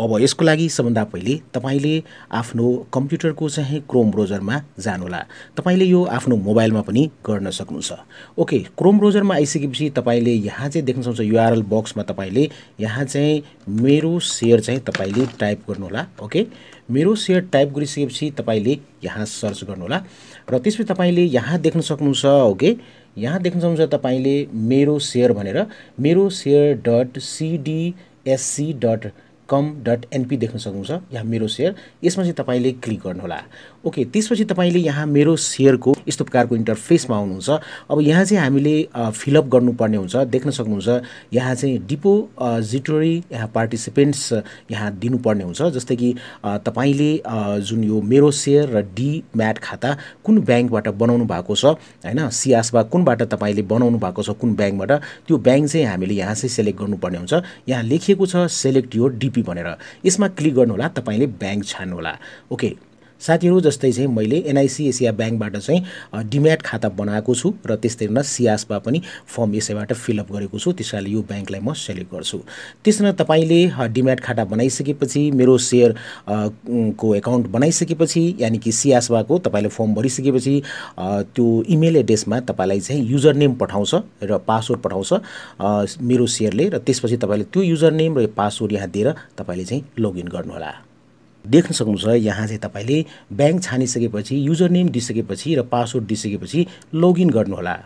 अब यसको लागि सबभन्दा पहिले तपाईँले आफ्नो कम्प्युटरको चाहिँ क्रोम ब्राउजरमा जानुहोला। तपाईँले यो आफ्नो मोबाइलमा पनि गर्न सक्नुहुन्छ। ओके क्रोम ब्राउजरमा आइसकेपछि तपाईँले यहाँ चाहिँ देख्न सक्नुहुन्छ युआरएल बक्समा तपाईँले यहाँ चाहिँ मेरो सेयर चाहिँ तपाईँले टाइप गर्नुहोला। ओके मेरो सेयर टाइप गरिसकेपछि तपाईँले यहाँ सर्च गर्नुहोला। र त्यसपछि तपाईँले यहाँ देख्न सक्नुहुन्छ ओके यहाँ देख्न सक्नुहुन्छ तपाईँले मेरो सेयर भनेर Mero share dot CDSC dot com dot NP देख्न सक्नुहुन्छ यहाँ मेरो सेयर यसमा चाहिँ तपाईँले क्लिक गर्नुहोला. ओके त्यसपछि तपाईँले यहाँ मेरो सेयरको यस्तो प्रकारको इन्टरफेसमा आउनुहुन्छ. अब यहाँ चाहिँ हामीले फिलअप गर्नुपर्ने हुन्छ देख्न सक्नुहुन्छ यहाँ चाहिँ डिपो जिटोरी यहाँ पार्टिसिपेन्ट्स यहाँ दिनुपर्ने हुन्छ जस्तै कि तपाईँले जुन यो मेरो सेयर र डी म्याट खाता कुन ब्याङ्कबाट बनाउनु भएको छ होइन सियासबा कुनबाट तपाईँले बनाउनु भएको छ कुन ब्याङ्कबाट त्यो ब्याङ्क चाहिँ हामीले यहाँ चाहिँ सेलेक्ट गर्नुपर्ने हुन्छ। यहाँ लेखिएको छ सेलेक्ट यो डिपी भनेर यसमा क्लिक गर्नुहोला तपाईँले ब्याङ्क छान्नुहोला ओके। साथीहरू जस्तै चाहिँ मैले एनआइसी एसिया ब्याङ्कबाट चाहिँ डिम्याट खाता बनाएको छु र त्यस्तै गर्न सियासमा पनि फर्म यसैबाट फिलअप गरेको छु। त्यस कारणले यो ब्याङ्कलाई म सेलेक्ट गर्छु। त्यसमा तपाईँले डिम्याट खाता बनाइसकेपछि मेरो सेयर को एकाउन्ट बनाइसकेपछि यानि कि सियासबाको तपाईँले फर्म भरिसकेपछि त्यो इमेल एड्रेसमा तपाईँलाई चाहिँ युजर नेम पठाउँछ र पासवर्ड पठाउँछ मेरो सेयरले र त्यसपछि तपाईँले त्यो युजर नेम र पासवर्ड यहाँ दिएर तपाईँले चाहिँ लगइन गर्नुहोला। देख्न सक्नुहुन्छ यहाँ चाहिँ तपाईँले ब्याङ्क छानिसकेपछि युजर नेम दिइसकेपछि र पासवर्ड दिइसकेपछि लगइन गर्नुहोला।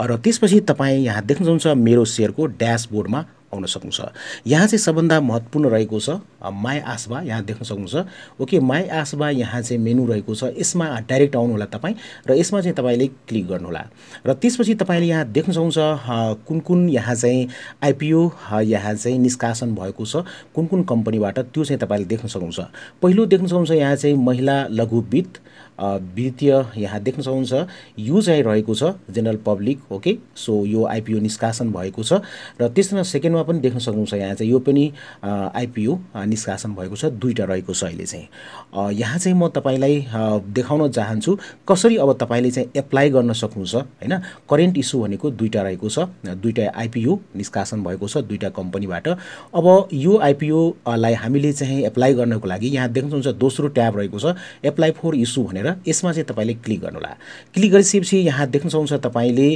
र त्यसपछि तपाईँ यहाँ देख्न सक्नुहुन्छ मेरो सेयरको ड्यासबोर्डमा आउन सक्नुहुन्छ। यहाँ चाहिँ सबभन्दा महत्त्वपूर्ण रहेको छ माई आसबा यहाँ देख्न सक्नुहुन्छ। ओके माई आसबा यहाँ चाहिँ मेनु रहेको छ। यसमा डाइरेक्ट आउनुहोला तपाईँ र यसमा चाहिँ तपाईँले क्लिक गर्नुहोला र त्यसपछि तपाईँले यहाँ देख्न सक्नुहुन्छ कुन कुन यहाँ चाहिँ आइपिओ यहाँ चाहिँ निष्कासन भएको छ कुन कुन कम्पनीबाट त्यो चाहिँ तपाईँले देख्न सक्नुहुन्छ। पहिलो देख्न सक्नुहुन्छ यहाँ चाहिँ महिला लघु वित्त वित्तीय यहाँ देख्न सक्नुहुन्छ यो चाहिँ रहेको छ जेनरल पब्लिक ओके सो यो आइपिओ निष्कासन भएको छ र त्यसमा सेकेन्डमा पनि देख्न सक्नुहुन्छ यहाँ चाहिँ यो पनि आइपिओ निष्कासन भएको छ दुईवटा रहेको छ अहिले चाहिँ। यहाँ चाहिँ म तपाईँलाई देखाउन चाहन्छु कसरी अब तपाईँले चाहिँ एप्लाई गर्न सक्नुहुन्छ होइन? करेन्ट इस्यु भनेको दुईवटा रहेको छ दुईवटा आइपिओ निष्कासन भएको छ दुईवटा कम्पनीबाट अब यो आइपिओलाई हामीले चाहिँ एप्लाई गर्नको लागि यहाँ देख्न सक्नुहुन्छ दोस्रो ट्याब रहेको छ एप्लाई फोर इस्यु भनेर यसमा चाहिँ तपाईँले क्लिक गर्नुहोला। क्लिक गरिसकेपछि यहाँ देख्न सक्नुहुन्छ तपाईँले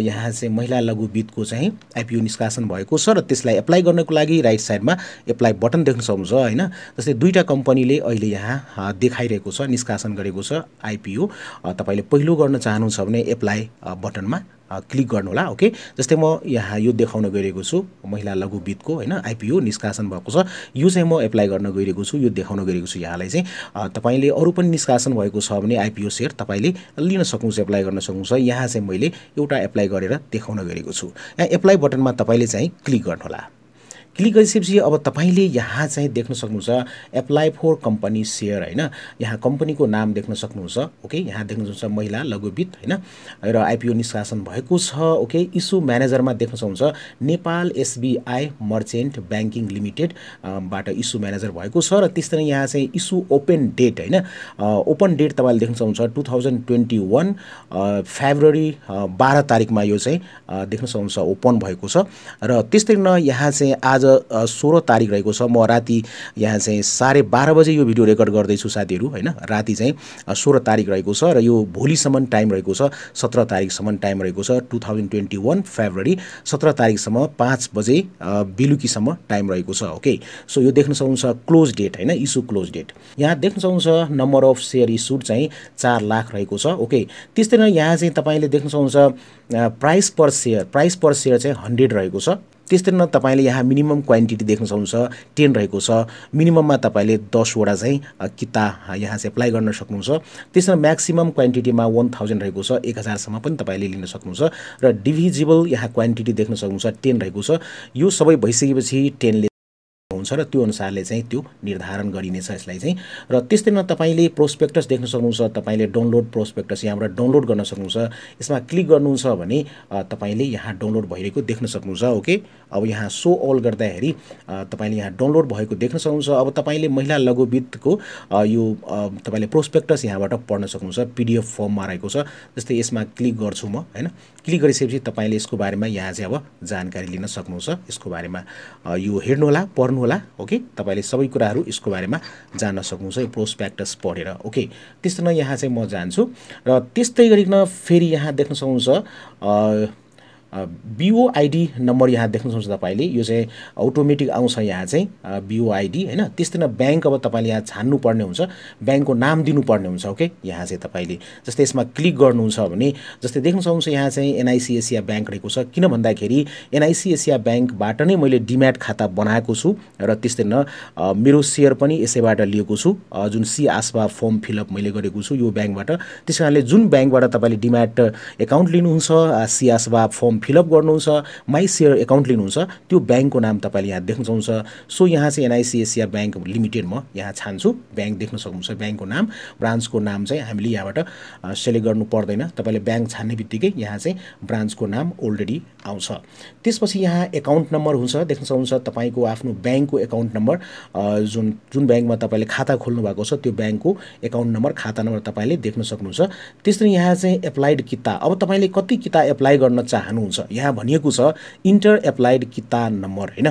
यहाँ चाहिँ महिला लघु वित्तको चाहिँ आइपिओ निष्कासन भएको छ र त्यसलाई एप्लाई गर्नको लागि राइट साइडमा एप्लाई बटन देख्न सक्नुहुन्छ होइन? जस्तै दुईवटा कम्पनीले अहिले यहाँ देखाइरहेको छ निष्कासन गरेको छ आइपिओ। तपाईँले पहिलो गर्न चाहनुहुन्छ भने एप्लाई बटनमा क्लिक गर्नुहोला ओके? जस्तै म यहाँ यो देखाउन गइरहेको छु महिला लघु वित्तको होइन? आइपिओ निष्कासन भएको छ। यो चाहिँ म एप्लाई गर्न गइरहेको छु यो देखाउन गइरहेको छु यहाँलाई चाहिँ। तपाईँले अरू पनि निष्कासन भएको छ भने आइपिओ सेयर तपाईँले लिन सक्नुहुन्छ एप्लाई गर्न सक्नुहुन्छ। यहाँ चाहिँ मैले एउटा एप्लाई गरेर देखाउन गइरहेको छु। यहाँ एप्लाई बटनमा तपाईँले चाहिँ क्लिक गर्नुहोला। क्लिक गरिसकेपछि अब तपाईँले यहाँ चाहिँ देख्न सक्नुहुन्छ एप्लाई फोर कम्पनी सेयर होइन? यहाँ कम्पनीको नाम देख्न सक्नुहुन्छ ओके? यहाँ देख्न सक्नुहुन्छ महिला लघुवित्त होइन? र आइपिओ निष्कासन भएको छ ओके? इस्यु म्यानेजरमा देख्न सक्नुहुन्छ Nepal SBI merchant banking limited बाट इस्यु म्यानेजर भएको छ र त्यस्तै यहाँ चाहिँ इस्यु ओपन डेट होइन? ओपन डेट तपाईँले देख्न सक्नुहुन्छ two thousand twenty one February बाह्र तारिकमा यो चाहिँ देख्न सक्नुहुन्छ ओपन भएको छ। र त्यस्तै यहाँ चाहिँ आज सोह्र तारिक रहेको छ। म राति यहाँ चाहिँ साढे बाह्र बजे यो भिडियो रेकर्ड गर्दैछु साथीहरू होइन? राति चाहिँ सोह्र तारिक रहेको छ र यो भोलिसम्म टाइम रहेको छ सत्र तारिकसम्म टाइम रहेको छ two thousand twenty one February सत्र तारिकसम्म पाँच बजे बेलुकीसम्म टाइम रहेको छ ओके? सो यो देख्न सक्नुहुन्छ क्लोज डेट होइन? Issue close date. यहाँ देख्न सक्नुहुन्छ नम्बर अफ सेयर इस्युड चाहिँ चार लाख रहेको छ ओके? त्यस्तै नै यहाँ चाहिँ तपाईँले देख्न सक्नुहुन्छ price per share price per share चाहिँ हन्ड्रेड रहेको छ। त्यस्तै न तपाईँले यहाँ मिनिमम क्वान्टिटी देख्न सक्नुहुन्छ टेन रहेको छ। मिनिमममा तपाईँले दसवटा चाहिँ किता यहाँ चाहिँ एप्लाई गर्न सक्नुहुन्छ। त्यसमा म्याक्सिमम् क्वान्टिटीमा वान थाउजन्ड रहेको छ एक हजारसम्म पनि तपाईँले लिन सक्नुहुन्छ। र डिभिजिबल यहाँ क्वान्टिटी देख्न सक्नुहुन्छ टेन रहेको छ। यो सबै भइसकेपछि टेनले हुन्छ र त्यो अनुसारले चाहिँ त्यो निर्धारण गरिनेछ यसलाई चाहिँ। र त्यस्तै न तपाईँले प्रोस्पेक्टस देख्न सक्नुहुन्छ तपाईँले डाउनलोड प्रोस्पेक्टस यहाँबाट डाउनलोड गर्न सक्नुहुन्छ। यसमा क्लिक गर्नुहुन्छ भने तपाईँले यहाँ डाउनलोड भइरहेको देख्न सक्नुहुन्छ ओके? अब यहाँ सो अल गर्दाखेरि तपाईँले यहाँ डाउनलोड भएको देख्न सक्नुहुन्छ। अब तपाईँले महिला लघु वित्तको यो तपाईँले प्रोस्पेक्टस यहाँबाट पढ्न सक्नुहुन्छ पिडिएफ फर्ममा रहेको छ। जस्तै यसमा क्लिक गर्छु म होइन? क्लिक गरिसकेपछि तपाईँले यसको बारेमा यहाँ चाहिँ अब जानकारी लिन सक्नुहुन्छ। यसको बारेमा यो हेर्नुहोला पढ्नुहोला। ओके तपाईँले सबै कुराहरू यसको बारेमा जान्न सक्नुहुन्छ यो प्रोस्पेक्टस पढेर ओके त्यस्तो न यहाँ चाहिँ म जान्छु। र त्यस्तै गरिकन फेरि यहाँ देख्न सक्नुहुन्छ बिओआइडी नम्बर यहाँ देख्न सक्नुहुन्छ तपाईँले। यो चाहिँ अटोमेटिक आउँछ यहाँ चाहिँ बिओआइडी होइन? त्यस्तै न ब्याङ्क अब तपाईँले यहाँ छान्नुपर्ने हुन्छ। ब्याङ्कको नाम दिनुपर्ने हुन्छ ओके? यहाँ चाहिँ तपाईँले जस्तै यसमा क्लिक गर्नुहुन्छ भने जस्तै देख्न सक्नुहुन्छ यहाँ चाहिँ एनआइसी एसिया ब्याङ्क रहेको छ। किन भन्दाखेरि एनआइसी एसिया ब्याङ्कबाट नै मैले डिम्याट खाता बनाएको छु र त्यस्तै न मेरो सेयर पनि यसैबाट लिएको छु। जुन सी आसवा फर्म फिलअप मैले गरेको छु यो ब्याङ्कबाट। त्यस कारणले जुन ब्याङ्कबाट तपाईँले डिम्याट एकाउन्ट लिनुहुन्छ C ASBA form fill up गर्नुहुन्छ माई सेयर एकाउन्ट लिनुहुन्छ त्यो ब्याङ्कको नाम तपाईँले यहाँ देख्न सक्नुहुन्छ। सो यहाँ चाहिँ एनआइसी एसिया ब्याङ्क लिमिटेड म यहाँ छान्छु ब्याङ्क देख्न सक्नुहुन्छ ब्याङ्कको नाम ब्रान्चको नाम चाहिँ हामीले यहाँबाट सेलेक्ट गर्नु पर्दैन। तपाईँले ब्याङ्क छान्ने बित्तिकै यहाँ चाहिँ ब्रान्चको नाम अलरेडी आउँछ। त्यसपछि यहाँ एकाउन्ट नम्बर हुन्छ देख्न सक्नुहुन्छ तपाईँको आफ्नो ब्याङ्कको एकाउन्ट नम्बर जुन जुन ब्याङ्कमा तपाईँले खाता खोल्नु भएको छ त्यो ब्याङ्कको एकाउन्ट नम्बर खाता नम्बर तपाईँले देख्न सक्नुहुन्छ। त्यसरी यहाँ चाहिँ एप्लाइड किता अब तपाईँले कति किता एप्लाई गर्न चाहनु हुन्छ। यहाँ भनिएको छ इन्टर एप्लाइड किता नम्बर होइन?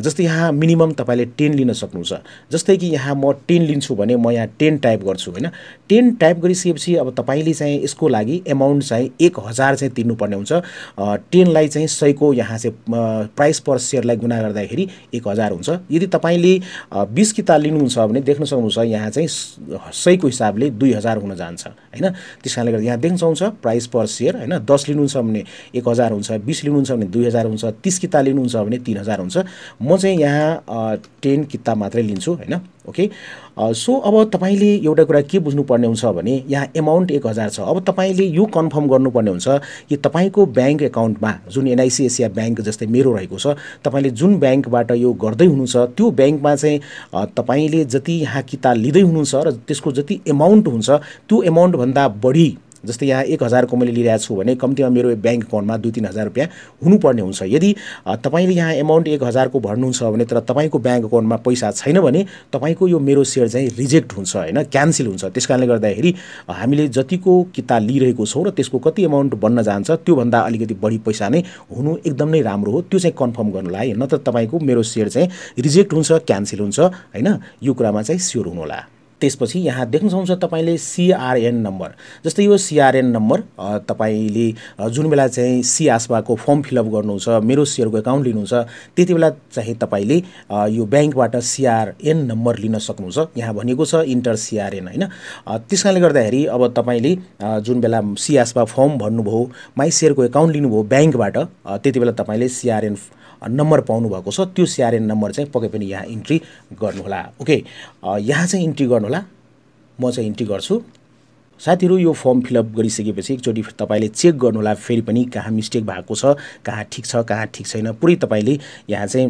जस्तै यहाँ मिनिमम तपाईँले टेन लिन सक्नुहुन्छ। जस्तै कि यहाँ म टेन लिन्छु भने म यहाँ टेन टाइप गर्छु होइन? टेन टाइप गरिसकेपछि अब तपाईँले चाहिँ यसको लागि एमाउन्ट चाहिँ एक हजार चाहिँ तिर्नुपर्ने हुन्छ। टेनलाई चाहिँ सयको यहाँ चाहिँ प्राइस पर सेयरलाई गुना गर्दाखेरि एक हजार हुन्छ। यदि तपाईँले बिस किता लिनुहुन्छ भने देख्न सक्नुहुन्छ यहाँ चाहिँ सयको हिसाबले दुई हजार हुन जान्छ होइन? त्यस कारणले गर्दा यहाँ देख्न सक्नुहुन्छ प्राइस पर सेयर होइन? दस लिनुहुन्छ भने एक हजार हुन्छ बिस लिनुहुन्छ भने दुई हजार हुन्छ तिस किता लिनुहुन्छ भने तिन हजार हुन्छ। म चाहिँ यहाँ टेन किता मात्रै लिन्छु होइन? ओके? सो अब तपाईँले एउटा कुरा के बुझ्नुपर्ने हुन्छ भने यहाँ एमाउन्ट एक हजार छ। अब तपाईँले यो कन्फर्म गर्नुपर्ने हुन्छ कि तपाईँको ब्याङ्क एकाउन्टमा जुन एनआइसी एसिया ब्याङ्क जस्तै मेरो रहेको छ तपाईँले जुन ब्याङ्कबाट यो गर्दै हुनुहुन्छ त्यो ब्याङ्कमा चाहिँ तपाईँले जति यहाँ किता लिँदै हुनुहुन्छ र त्यसको जति एमाउन्ट हुन्छ त्यो एमाउन्टभन्दा बढी जस्तै यहाँ एक हजारको मैले लिइरहेको छु भने कम्तीमा मेरो ब्याङ्क अकाउन्टमा दुई तिन हजार रुपियाँ हुनुपर्ने हुन्छ। यदि तपाईँले यहाँ एमाउन्ट एक हजारको भर्नुहुन्छ भने तर तपाईँको ब्याङ्क अकाउन्टमा पैसा छैन भने तपाईँको यो मेरो सेयर चाहिँ रिजेक्ट हुन्छ होइन? क्यान्सल हुन्छ। त्यस कारणले गर्दाखेरि हामीले जतिको किता लिइरहेको छौँ र त्यसको कति एमाउन्ट बन्न जान्छ त्योभन्दा अलिकति बढी पैसा नै हुनु एकदम राम्रो हो। त्यो चाहिँ कन्फर्म गर्नुलाई नत्र तपाईँको मेरो सेयर चाहिँ रिजेक्ट हुन्छ क्यान्सल हुन्छ होइन? यो कुरामा चाहिँ स्योर हुनुहोला। त्यसपछि यहाँ देख्न सक्नुहुन्छ तपाईँले सिआरएन नम्बर जस्तै यो सिआरएन नम्बर तपाईँले जुन बेला चाहिँ सी आसबाको फर्म फिलअप गर्नुहुन्छ मेरो सेयरको एकाउन्ट लिनुहुन्छ त्यति बेला चाहिँ तपाईँले यो ब्याङ्कबाट सिआरएन नम्बर लिन सक्नुहुन्छ। यहाँ भनेको छ इन्टर सिआरएन होइन? त्यस कारणले गर्दाखेरि अब तपाईँले जुन बेला सी आसबा फर्म भर्नुभयो माई सेयरको एकाउन्ट लिनुभयो ब्याङ्कबाट त्यति बेला तपाईँले सिआरएन नम्बर पाउनुभएको छ त्यो सिआरएन नम्बर चाहिँ पक्कै पनि यहाँ इन्ट्री गर्नुहोला। ओके यहाँ चाहिँ इन्ट्री गर्नुहोला। म चाहिँ इन्ट्री गर्छु। साथीहरू यो फर्म फिलअप गरिसकेपछि एकचोटि तपाईँले चेक गर्नुहोला फेरि पनि कहाँ मिस्टेक भएको छ कहाँ ठिक छ कहाँ ठिक छैन पुरै तपाईँले यहाँ चाहिँ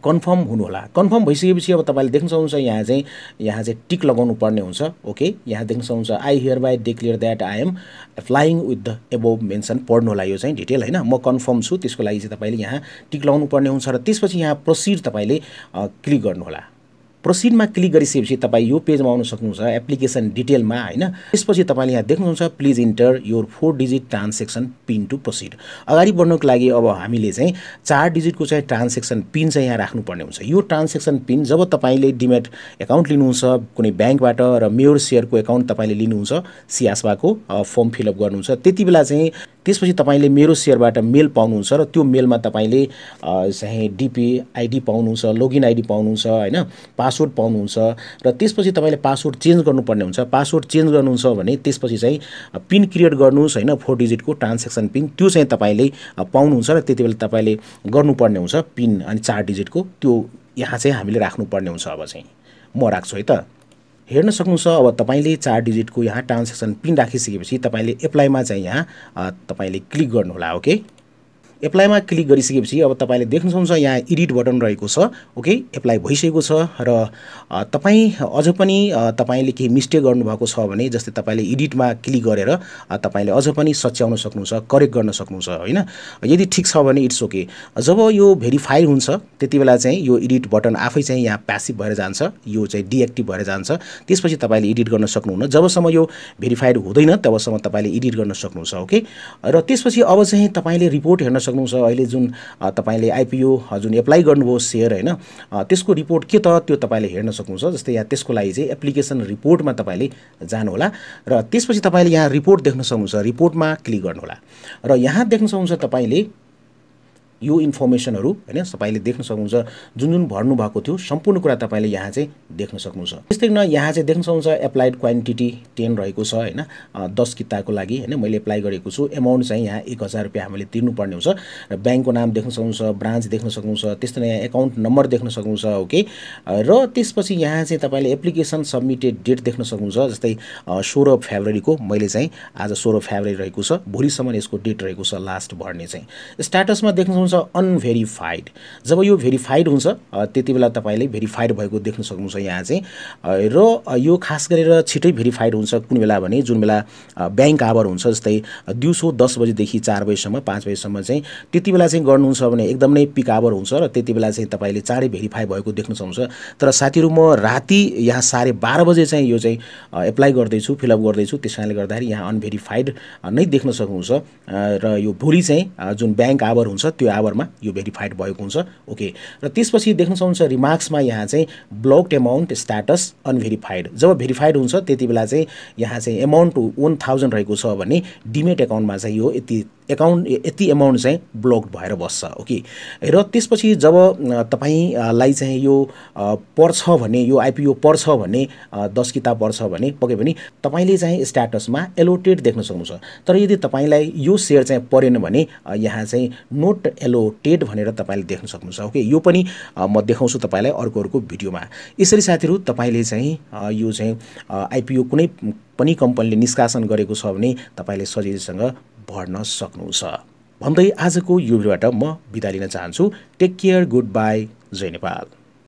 कन्फर्म हुनुहोला। कन्फर्म भइसकेपछि अब तपाईँले देख्न सक्नुहुन्छ यहाँ चाहिँ यहाँ चाहिँ टिक लगाउनु पर्ने हुन्छ ओके? यहाँ देख्न सक्नुहुन्छ I hereby declare that I am applying with the above mention पढ्नु होला यो चाहिँ डिटेल होइन? म कन्फर्म छु त्यसको लागि चाहिँ तपाईँले यहाँ टिक लगाउनु पर्ने हुन्छ र त्यसपछि यहाँ प्रोसिड तपाईँले क्लिक गर्नुहोला। प्रोसिडमा क्लिक गरिसकेपछि तपाईँ यो पेजमा आउन सक्नुहुन्छ एप्लिकेसन डिटेलमा होइन? त्यसपछि तपाईँले यहाँ देख्नुहुन्छ please enter your four digit transaction PIN to proceed अगाडि बढ्नुको लागि अब हामीले चाहिँ चार डिजिटको चाहिँ ट्रान्सेक्सन पिन चाहिँ यहाँ राख्नुपर्ने हुन्छ। यो ट्रान्सेक्सन पिन जब तपाईँले डिमेट एकाउन्ट लिनुहुन्छ कुनै ब्याङ्कबाट र मेयर सेयरको एकाउन्ट तपाईँले लिनुहुन्छ सियासबाको फर्म फिलअप गर्नुहुन्छ त्यति बेला चाहिँ त्यसपछि तपाईँले मेरो सेयरबाट मेल पाउनुहुन्छ र त्यो मेलमा तपाईँले चाहिँ डिपी आइडी पाउनुहुन्छ लगइन आइडी पाउनुहुन्छ होइन पासवर्ड पाउनुहुन्छ र त्यसपछि तपाईँले पासवर्ड चेन्ज गर्नुपर्ने हुन्छ। पासवर्ड चेन्ज गर्नुहुन्छ भने त्यसपछि चाहिँ पिन क्रिएट गर्नुहोस् होइन फोर डिजिटको ट्रान्सेक्सन पिन। त्यो चाहिँ तपाईँले पाउनुहुन्छ र त्यति बेला तपाईँले गर्नुपर्ने हुन्छ पिन अनि चार डिजिटको। त्यो यहाँ चाहिँ हामीले राख्नुपर्ने हुन्छ अब चाहिँ। म राख्छु है त। हेर्न सक्नुहुन्छ। अब तपाईँले चार डिजिटको यहाँ ट्रान्सेक्सन पिन राखिसकेपछि तपाईँले एप्लाईमा चाहिँ यहाँ तपाईँले क्लिक गर्नुहोला ओके? एप्लाईमा क्लिक गरिसकेपछि अब तपाईँले देख्न सक्नुहुन्छ यहाँ एडिट बटन रहेको छ ओके एप्लाई भइसकेको छ र तपाईँ अझ पनि तपाईँले केही मिस्टेक गर्नुभएको छ भने जस्तै तपाईँले एडिटमा क्लिक गरेर तपाईँले अझ पनि सच्याउन सक्नुहुन्छ करेक्ट गर्न सक्नुहुन्छ होइन? यदि ठिक छ भने इट्स ओके जब यो भेरिफाई हुन्छ त्यति बेला चाहिँ यो एडिट बटन आफै चाहिँ यहाँ प्यासिभ भएर जान्छ यो चाहिँ डिएक्टिभ भएर जान्छ। त्यसपछि तपाईँले एडिट गर्न सक्नुहुन्न। जबसम्म यो भेरिफाइड हुँदैन तबसम्म तपाईँले एडिट गर्न सक्नुहुन्छ ओके र त्यसपछि अब चाहिँ तपाईँले रिपोर्ट हेर्न सक्नुहुन्छ। सक्नुहुन्छ अहिले जुन तपाईँले आइपिओ जुन एप्लाई गर्नुभयो सेयर होइन त्यसको रिपोर्ट के त त्यो तपाईँले हेर्न सक्नुहुन्छ जस्तै यहाँ त्यसको लागि चाहिँ एप्लिकेसन रिपोर्टमा तपाईँले जानुहोला र त्यसपछि तपाईँले यहाँ रिपोर्ट देख्न सक्नुहुन्छ रिपोर्टमा क्लिक गर्नुहोला र यहाँ देख्न सक्नुहुन्छ तपाईँले यो इन्फर्मेसनहरू होइन तपाईँले देख्न सक्नुहुन्छ। जुन जुन भर्नु भएको थियो सम्पूर्ण कुरा तपाईँले यहाँ चाहिँ देख्न सक्नुहुन्छ। त्यस्तै न यहाँ चाहिँ देख्न सक्नुहुन्छ एप्लाइड क्वान्टिटी टेन रहेको छ होइन दस किताको लागि होइन मैले एप्लाई गरेको छु। एमाउन्ट चाहिँ यहाँ एक हजार रुपियाँ हामीले तिर्नुपर्ने हुन्छ। र ब्याङ्कको नाम देख्न सक्नुहुन्छ ब्रान्च देख्न सक्नुहुन्छ त्यस्तै यहाँ एकाउन्ट नम्बर देख्न सक्नुहुन्छ ओके। र त्यसपछि यहाँ चाहिँ तपाईँले एप्लिकेसन सबमिटेड डेट देख्न सक्नुहुन्छ जस्तै सोह्र फेब्रुअरीको मैले चाहिँ आज सोह्र फेब्रुअरी रहेको छ। भोलिसम्म यसको डेट रहेको छ लास्ट भर्ने चाहिँ। स्ट्याटसमा देख्न सक्नुहुन्छ हुन्छ अनभेरिफाइड जब यो भेरिफाइड हुन्छ त्यति बेला तपाईँले भेरिफाइड भएको देख्न सक्नुहुन्छ यहाँ चाहिँ। र यो खास गरेर छिटै भेरिफाइड हुन्छ कुन बेला भने जुन बेला ब्याङ्क आवर हुन्छ जस्तै दिउँसो दस बजीदेखि चार बजीसम्म पाँच बजीसम्म चाहिँ त्यति बेला चाहिँ गर्नुहुन्छ भने एकदम नै पिक आवर हुन्छ र त्यति बेला चाहिँ तपाईँले चाँडै भेरिफाई भएको देख्न सक्नुहुन्छ। तर साथीहरू म राति यहाँ साढे बाह्र बजे चाहिँ यो चाहिँ एप्लाई गर्दैछु फिलअप गर्दैछु। त्यस कारणले गर्दाखेरि यहाँ अनभेरिफाइड नै देख्न सक्नुहुन्छ। र यो भोलि चाहिँ जुन ब्याङ्क आवर हुन्छ त्यो आवरमा यो भेरिफाइड भएको हुन्छ। ओके र त्यसपछि देख्न सक्नुहुन्छ रिमार्क्समा यहाँ चाहिँ ब्लक्ड एमाउन्ट स्ट्याटस अनभेरिफाइड जब भेरिफाइड हुन्छ त्यति बेला चाहिँ यहाँ चाहिँ एमाउन्ट वान थाउजन्ड रहेको छ भने डिमेट एकाउन्टमा चाहिँ यो यति एकाउन्ट यति एमाउन्ट चाहिँ ब्लक भएर बस्छ ओके र त्यसपछि जब तपाईँलाई चाहिँ यो पर्छ भने यो आइपिओ पर्छ भने दस किताब पर्छ भने पक्कै पनि तपाईँले चाहिँ स्ट्याटसमा एलोटेड देख्न सक्नुहुन्छ। तर यदि तपाईँलाई यो सेयर चाहिँ परेन भने यहाँ चाहिँ नोट एलोटेड भनेर तपाईँले देख्न सक्नुहुन्छ ओके यो पनि म देखाउँछु तपाईँलाई अर्को अर्को भिडियोमा। यसरी साथीहरू तपाईँले चाहिँ यो चाहिँ आइपिओ कुनै पनि कम्पनीले निष्कासन गरेको छ भने तपाईँले सजिलैसँग भर्न सक्नुहुन्छ। भन्दै आजको यो भिडियोबाट म बिदा लिन चाहन्छु। टेक केयर गुड बाई जय नेपाल।